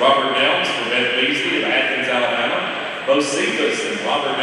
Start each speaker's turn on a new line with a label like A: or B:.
A: Robert Downs for Beth Beasley of Athens, Alabama. Bo Cephas and Robert